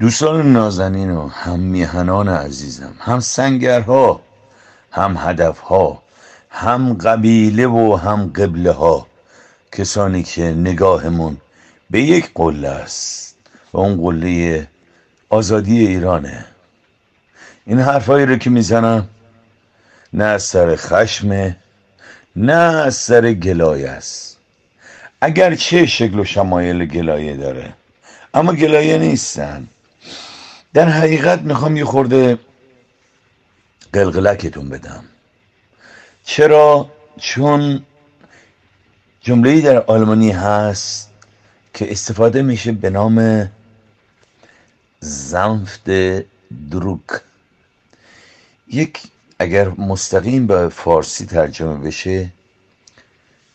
دوستان نازنین و هم میهنان عزیزم هم سنگرها هم هدفها هم قبیله و هم قبله ها کسانی که نگاهمون به یک قله است و اون قله آزادی ایرانه. این حرفایی رو که می‌زنم نه از سر خشمه نه از سر گلایه است. اگر چه شکل و شمایل گلایه داره اما گلایه نیستن. در حقیقت می‌خوام یه خورده قلقلکتون بدم. چرا؟ چون جمله در آلمانی هست که استفاده میشه به نام زنفت دروک. یک اگر مستقیم به فارسی ترجمه بشه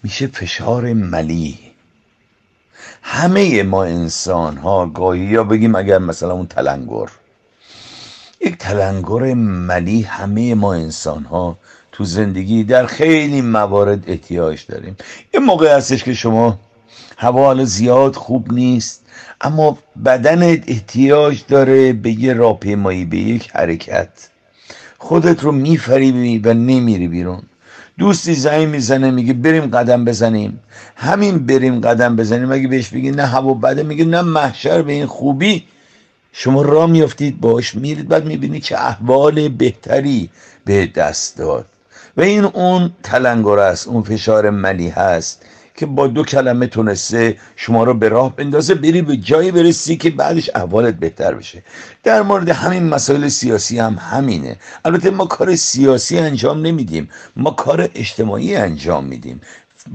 میشه فشار ملی. همه ما انسان ها گاهی یا بگیم اگر مثلا اون تلنگر. یک تلنگر ملی همه ما انسان ها تو زندگی در خیلی موارد احتیاج داریم. یه موقع هستش که شما هوا زیاد خوب نیست اما بدنت احتیاج داره به یه راهپیمایی به یک حرکت. خودت رو میفریبی و نمیری بیرون. دوستی زنگ می‌زنه میگه بریم قدم بزنیم. همین بریم قدم بزنیم. اگه بهش بگی نه هوا بده میگه نه محشر به این خوبی. شما را میافتید باش میرید بعد می‌بینی که احوال بهتری به دست داد. و این اون تلنگر است اون فشار ملی هست. که با دو کلمه تونسته شما رو به راه بندازه بری به جایی برسی که بعدش احوالت بهتر بشه. در مورد همین مسائل سیاسی هم همینه. البته ما کار سیاسی انجام نمیدیم ما کار اجتماعی انجام میدیم.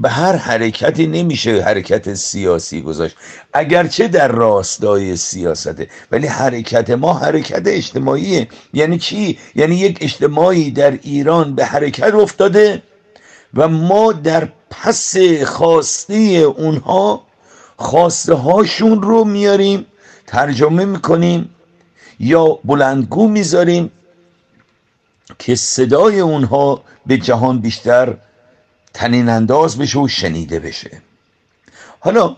به هر حرکتی نمیشه حرکت سیاسی گذاشت. اگرچه در راستای سیاسته ولی حرکت ما حرکت اجتماعیه. یعنی چی؟ یعنی یک اجتماعی در ایران به حرکت افتاده و ما در پس خواسته اونها خواسته هاشون رو میاریم ترجمه می‌کنیم یا بلندگو می‌ذاریم که صدای اونها به جهان بیشتر تنین انداز بشه و شنیده بشه. حالا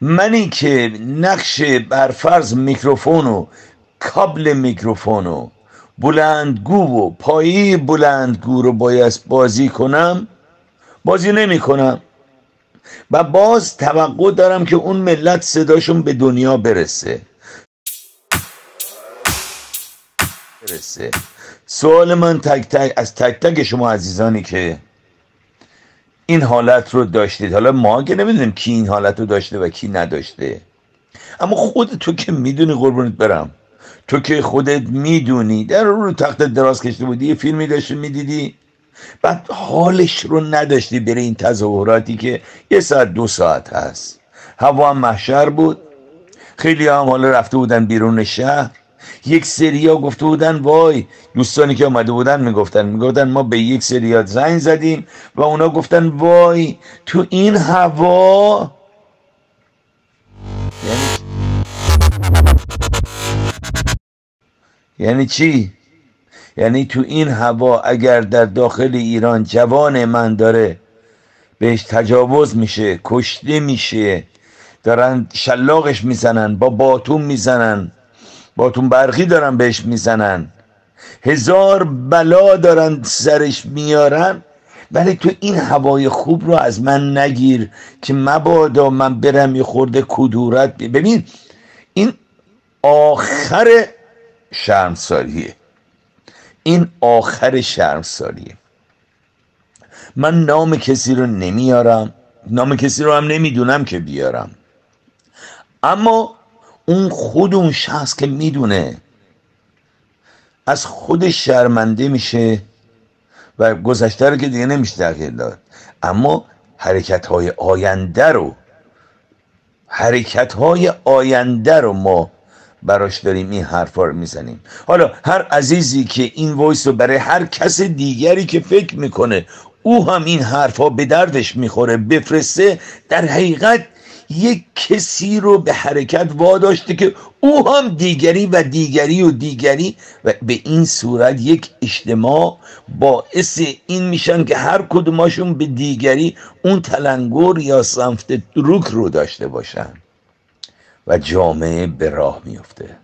منی که نقش برفرض میکروفون و کابل میکروفون و بلندگو و پایی بلندگو رو باید بازی کنم بازی نمی کنم. و باز توقع دارم که اون ملت صداشون به دنیا برسه. برسه. سوال من تک تک از تک تک شما عزیزانی که این حالت رو داشتید. حالا ما که نمی‌دونیم کی این حالت رو داشته و کی نداشته. اما خود تو که می‌دونی قربونت برم. تو که خودت می‌دونی. در رو تخت دراز کشته بودی یه فیلمی داشتی می‌دیدی. بعد حالش رو نداشتی بره این تظاهراتی که یه ساعت دو ساعت هست. هوا هم محشر بود. خیلی هم حالا رفته بودن بیرون شهر. یک سریا گفته بودن وای دوستانی که آمده بودن می‌گفتن. می‌گفتن ما به یک سریا زنگ زدیم و اونا گفتن وای تو این هوا یعنی چی؟ یعنی تو این هوا اگر در داخل ایران جوان من داره بهش تجاوز میشه کشته میشه دارن شلاقش می‌زنن با باتون می‌زنن باتون برقی دارن بهش می‌زنن هزار بلا دارن سرش میارن ولی تو این هوای خوب رو از من نگیر که مبادا من برم یه خورده کدورت ببین این آخر شرمساریه. این آخر شرمساریه. من نام کسی رو نمیارم نام کسی رو هم نمی‌دونم که بیارم. اما اون خود اون شخص که می‌دونه از خود شرمنده میشه و گذشته رو که دیگه نمیشه تغییر داد. اما حرکت های آینده رو حرکت های آینده رو ما براش داریم این حرفا رو می‌زنیم. حالا هر عزیزی که این وایس رو برای هر کس دیگری که فکر می‌کنه او هم این حرفا به دردش می‌خوره بفرسته در حقیقت یک کسی رو به حرکت واداشته که او هم دیگری و دیگری و دیگری و به این صورت یک اجتماع باعث این میشن که هر کدوماشون به دیگری اون تلنگر یا سمفت دروک رو داشته باشن. و جامعه به راه میفته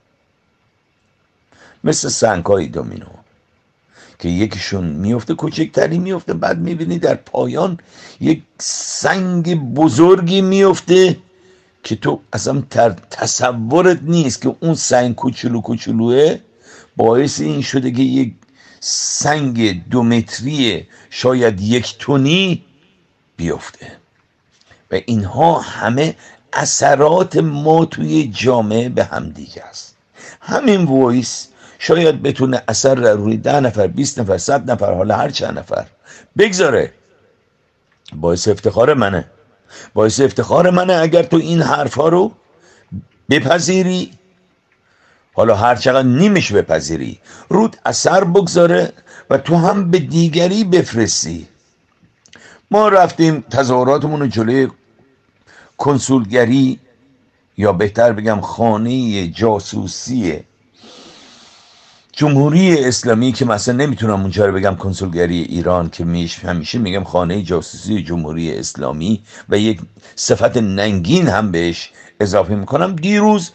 مثل سنگ دومینو که یکیشون میفته کوچکتری میفته بعد می‌بینی در پایان یک سنگ بزرگی میفته که تو اصلا تصورت نیست که اون سنگ کوچولو کوچولوه. باعث این شده که یک سنگ دو متری شاید یک تونی بیفته. و اینها همه اثرات ما توی جامعه به هم دیگه است. همین وایس شاید بتونه اثر روی ده نفر بیست نفر صد نفر حالا هر چند نفر بگذاره. باعث افتخار منه. باعث افتخار منه اگر تو این حرفا رو بپذیری. حالا هر چقدر نیمش بپذیری. رود اثر بگذاره و تو هم به دیگری بفرستی. ما رفتیم تظاهراتمون رو جلوی کنسولگری یا بهتر بگم خانه جاسوسی جمهوری اسلامی که مثلا نمی‌تونم اونجا رو بگم کنسولگری ایران که میش همیشه میگم خانه جاسوسی جمهوری اسلامی و یک صفت ننگین هم بهش اضافه می‌کنم. دیروز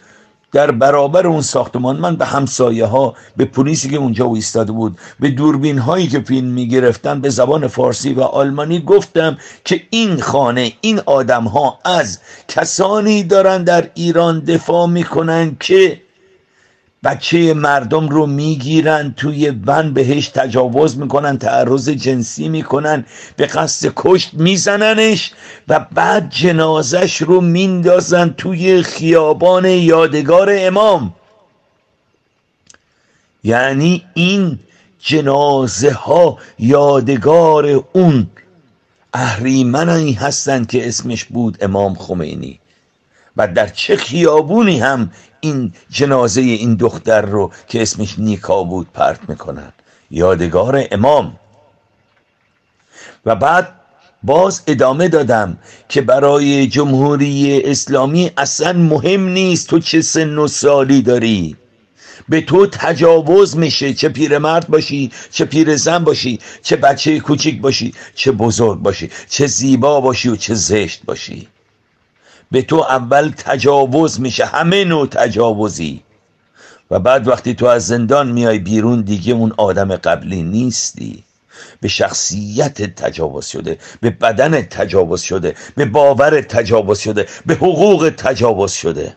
در برابر اون ساختمان من به همسایه ها به پلیسی که اونجا ایستاده بود به دوربین هایی که فیلم می‌گرفتن به زبان فارسی و آلمانی گفتم که این خانه این آدم ها از کسانی دارن در ایران دفاع می‌کنن که بچه مردم رو می‌گیرن توی ون بهش تجاوز می‌کنن تعرض جنسی می‌کنن به قصد کشت میزننش و بعد جنازش رو میندازن توی خیابان یادگار امام. یعنی این جنازه ها یادگار اون اهریمنی هستند که اسمش بود امام خمینی. و در چه خیابونی هم این جنازه این دختر رو که اسمش نیکا بود پرت می‌کنن. یادگار امام. و بعد باز ادامه دادم که برای جمهوری اسلامی اصلا مهم نیست تو چه سن و سالی داری. به تو تجاوز میشه چه پیرمرد باشی چه پیرزن باشی چه بچه کوچیک باشی چه بزرگ باشی چه زیبا باشی و چه زشت باشی. به تو اول تجاوز میشه همه نوع تجاوزی. و بعد وقتی تو از زندان میای بیرون دیگه اون آدم قبلی نیستی. به شخصیت تجاوز شده به بدن تجاوز شده به باور تجاوز شده به حقوق تجاوز شده.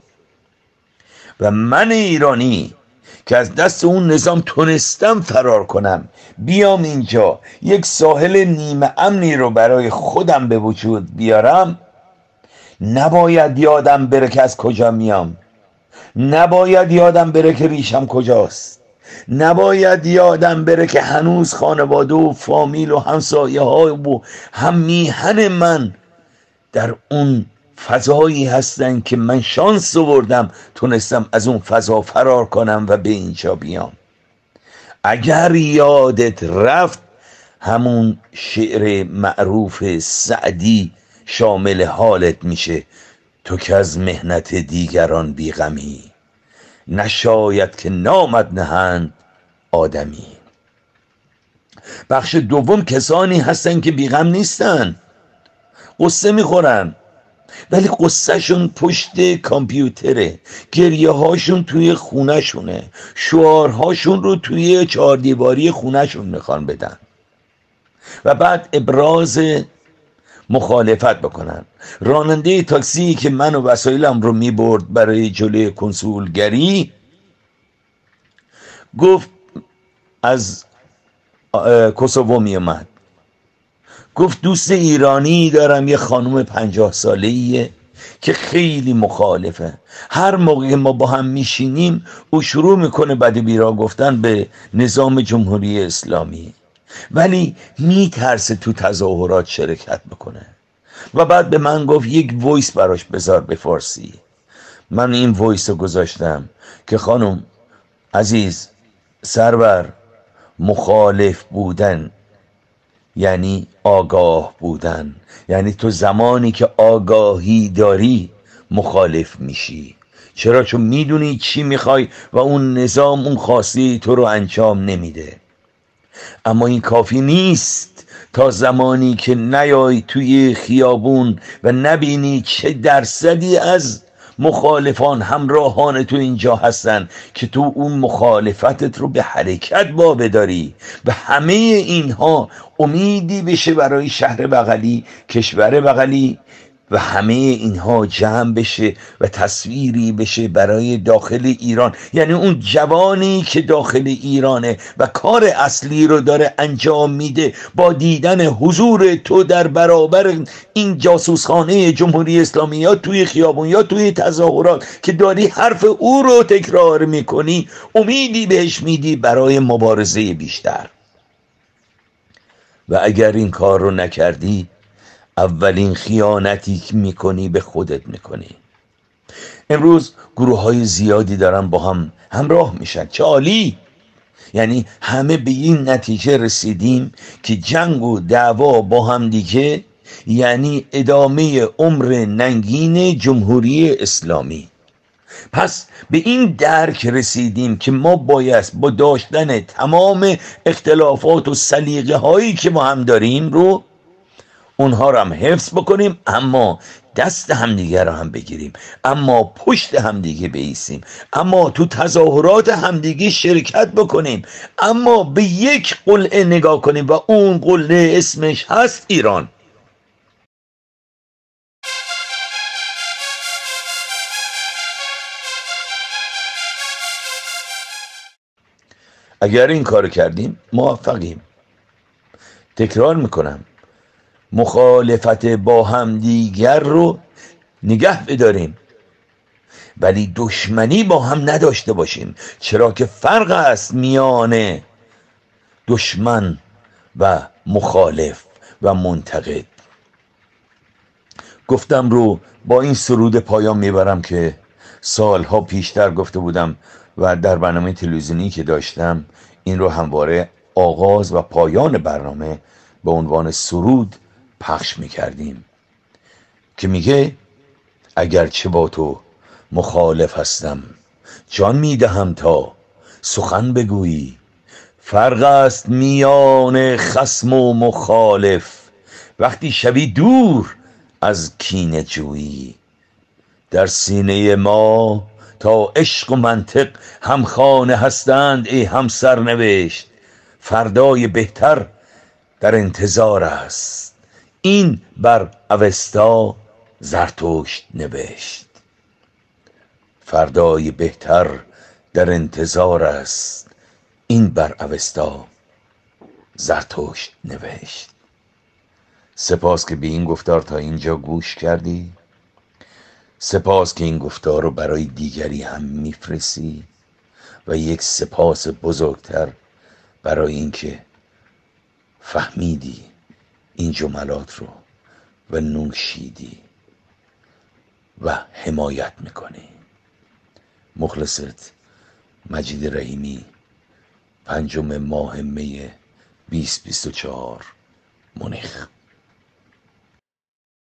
و من ایرانی که از دست اون نظام تونستم فرار کنم بیام اینجا یک ساحل نیمه امنی رو برای خودم به وجود بیارم نباید یادم بره که از کجا میام. نباید یادم بره که ریشم کجاست. نباید یادم بره که هنوز خانواده و فامیل و همسایه های و هم میهن من در اون فضایی هستن که من شانس آوردم تونستم از اون فضا فرار کنم و به اینجا بیام. اگر یادت رفت همون شعر معروف سعدی شامل حالت میشه. تو که از مهنت دیگران بیغمی نشاید که نامد نهند آدمی. بخش دوم کسانی هستن که بیغم نیستن. قصه می‌خورن ولی قصهشون پشت کامپیوتره. گریه هاشون توی خونهشونه. شعارهاشون رو توی چهاردیواری خونهشون می‌خوان بدن. و بعد ابراز مخالفت بکنن. راننده تاکسی که من و وسایلم رو می برد برای جلوی کنسولگری گفت از کوسوو می اومد. گفت دوست ایرانی دارم یه خانم پنجاه ساله ایه که خیلی مخالفه. هر موقع ما با هم میشینیم او شروع می‌کنه بعد بیرا گفتن به نظام جمهوری اسلامی. ولی میترسه تو تظاهرات شرکت بکنه. و بعد به من گفت یک voice براش بذار به فارسی من این voice رو گذاشتم که خانم عزیز سرور مخالف بودن یعنی آگاه بودن. یعنی تو زمانی که آگاهی داری مخالف میشی. چرا؟ چون می‌دونی چی می‌خوای و اون نظام اون خواستی تو رو انجام نمیده. اما این کافی نیست تا زمانی که نیای توی خیابون و نبینی چه درصدی از مخالفان همراهان تو اینجا هستن که تو اون مخالفتت رو به حرکت با بداری و همه اینها امیدی بشه برای شهر بغلی کشور بغلی و همه اینها جمع بشه و تصویری بشه برای داخل ایران. یعنی اون جوانی که داخل ایرانه و کار اصلی رو داره انجام میده با دیدن حضور تو در برابر این جاسوسخانه جمهوری اسلامی یا توی خیابون یا توی تظاهرات که داری حرف او رو تکرار می‌کنی امیدی بهش میدی برای مبارزه بیشتر. و اگر این کار رو نکردی اولین خیانتی که می‌کنی به خودت می‌کنی. امروز گروه های زیادی دارن با هم همراه میشن. چه عالی! یعنی همه به این نتیجه رسیدیم که جنگ و دعوا با هم دیگه یعنی ادامه عمر ننگین جمهوری اسلامی. پس به این درک رسیدیم که ما باید با داشتن تمام اختلافات و سلیقه هایی که ما هم داریم رو اونها رو هم حفظ بکنیم اما دست همدیگه رو هم بگیریم اما پشت همدیگه بیسیم اما تو تظاهرات همدیگه شرکت بکنیم اما به یک قلعه نگاه کنیم و اون قلعه اسمش هست ایران. اگر این کار کردیم موفقیم. تکرار می‌کنم. مخالفت با همدیگر رو نگه بداریم. ولی دشمنی با هم نداشته باشیم. چرا که فرق است میان دشمن و مخالف و منتقد. گفتم رو با این سرود پایان می‌برم که سالها پیشتر گفته بودم و در برنامه تلویزیونی که داشتم این رو همواره آغاز و پایان برنامه به عنوان سرود پخش می‌کردیم. که میگه چه با تو مخالف هستم جان می‌دهم تا سخن بگویی. فرق است میان خسم و مخالف. وقتی شوی دور از کینه جویی. در سینه ما تا عشق و منطق همخانه هستند ای هم سرنوشت فردای بهتر در انتظار است. این بر اوستا زرتشت نوشت فردای بهتر در انتظار است این بر اوستا زرتشت نوشت سپاس که به این گفتار تا اینجا گوش کردی. سپاس که این گفتار رو برای دیگری هم میفرستی. و یک سپاس بزرگتر برای اینکه فهمیدی این جملات رو و نوشیدی و حمایت می‌کنی. مخلصت مجید رحیمی پنجم ماه می 2024 منخ